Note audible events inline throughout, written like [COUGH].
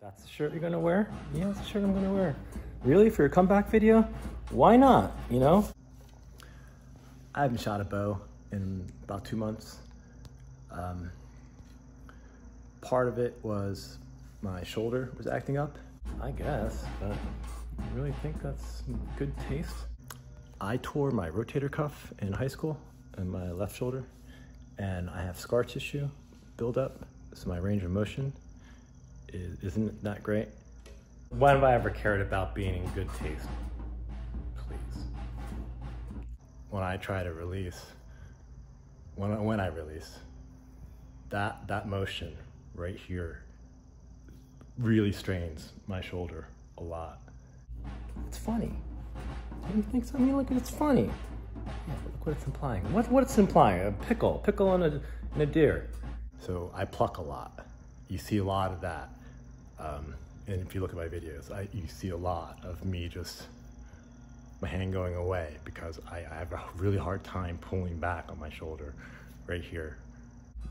That's the shirt you're gonna wear? Yeah, that's the shirt I'm gonna wear. Really? For your comeback video? Why not? You know? I haven't shot a bow in about two months. Um, part of it was my shoulder was acting up, I guess, but I really think that's good taste. I tore my rotator cuff in high school in my left shoulder, and I have scar tissue buildup, so my range of motion is, isn't that great. When have I ever cared about being in good taste? Please. When I try to release, when, when I release, that, that motion right here really strains my shoulder a lot. It's funny. You think so? I mean, look, it's funny. Yeah, look what it's implying. What, what it's implying? A pickle, pickle and a, and a deer. So I pluck a lot. You see a lot of that. Um, and if you look at my videos, I, you see a lot of me just, my hand going away because I, I have a really hard time pulling back on my shoulder right here.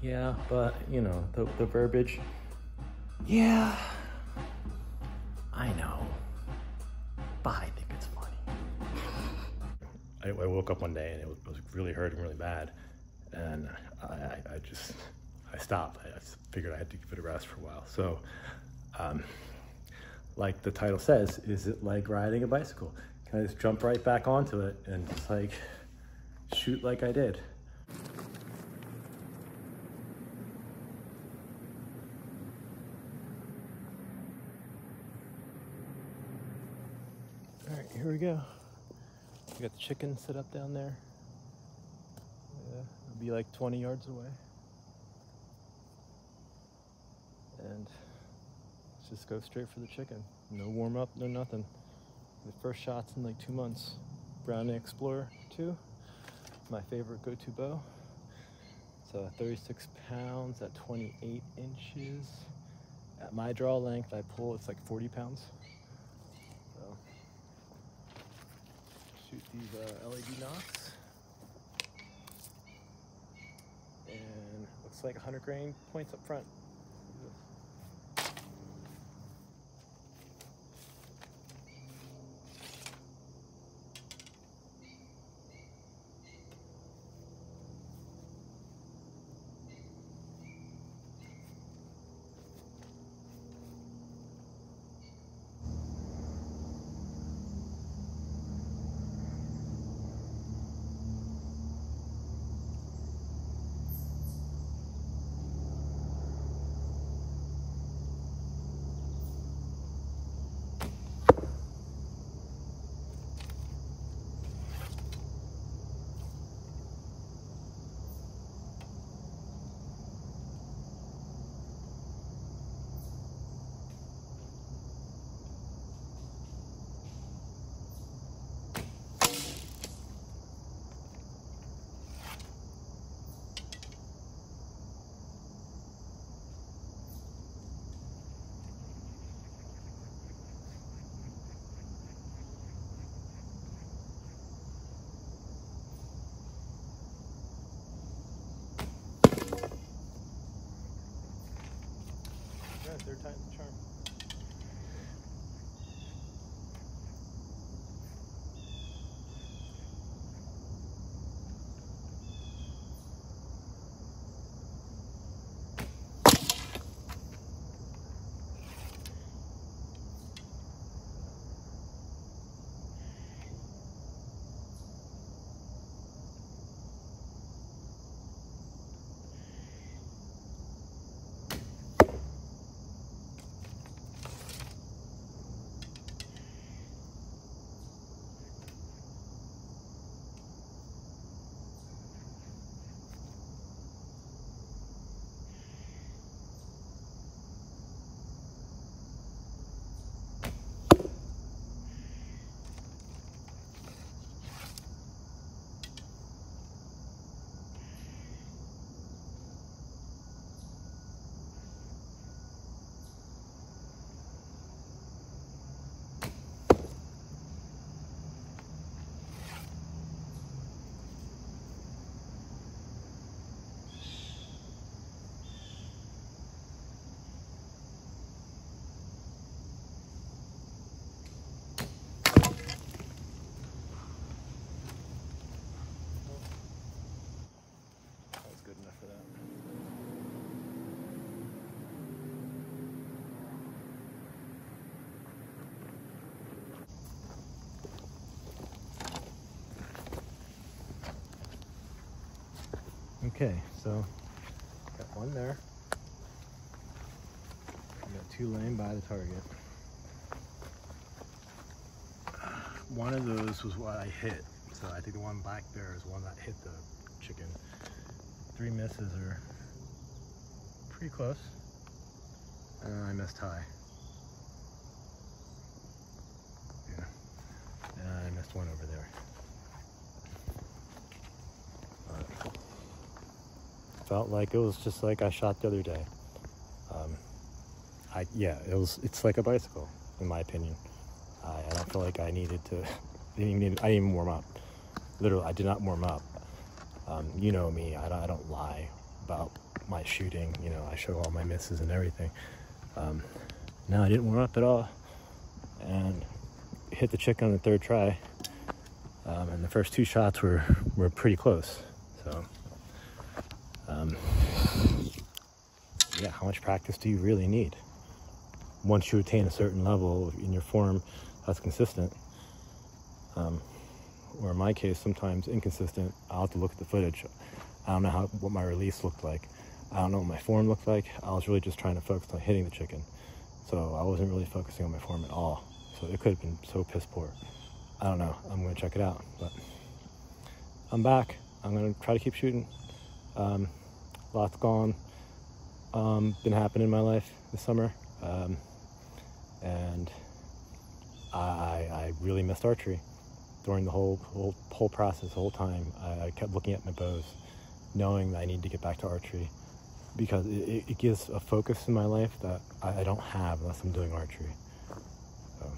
Yeah, but you know, the, the verbiage, yeah, I know, but I think it's funny. [LAUGHS] I, I woke up one day and it was, it was really hurting really bad. And I, I, I just, I stopped. I, I figured I had to give it a rest for a while. So, um, like the title says, is it like riding a bicycle? Can I just jump right back onto it and just like shoot like I did? All right, here we go. We got the chicken set up down there. Yeah, it'll be like 20 yards away. And just go straight for the chicken. No warm up, no nothing. The first shots in like two months. Browning Explorer 2, my favorite go-to bow. It's So 36 pounds at 28 inches. At my draw length, I pull, it's like 40 pounds. So shoot these uh, LED nocks. And looks like 100 grain points up front. Third time's the charm. Okay, so got one there. got two laying by the target. One of those was what I hit. So I think the one back there is one that hit the chicken. Three misses are pretty close. And I missed high. Yeah. And I missed one over there. Felt like it was just like I shot the other day. Um, I yeah, it was. It's like a bicycle, in my opinion. I, I don't feel like I needed to. [LAUGHS] I didn't even I didn't even warm up. Literally, I did not warm up. Um, you know me. I don't, I don't lie about my shooting. You know, I show all my misses and everything. Um, no, I didn't warm up at all, and hit the chicken on the third try. Um, and the first two shots were were pretty close. Um, yeah, how much practice do you really need? Once you attain a certain level in your form that's consistent, um, or in my case, sometimes inconsistent, I'll have to look at the footage. I don't know how what my release looked like. I don't know what my form looked like. I was really just trying to focus on hitting the chicken. So I wasn't really focusing on my form at all. So it could have been so piss poor. I don't know. I'm going to check it out. But I'm back. I'm going to try to keep shooting. Um, lots gone, um, been happening in my life this summer. Um, and I, I really missed archery during the whole, whole, whole process, the whole time. I, I, kept looking at my bows, knowing that I need to get back to archery because it, it gives a focus in my life that I, I don't have unless I'm doing archery. So,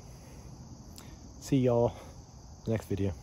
see y'all next video.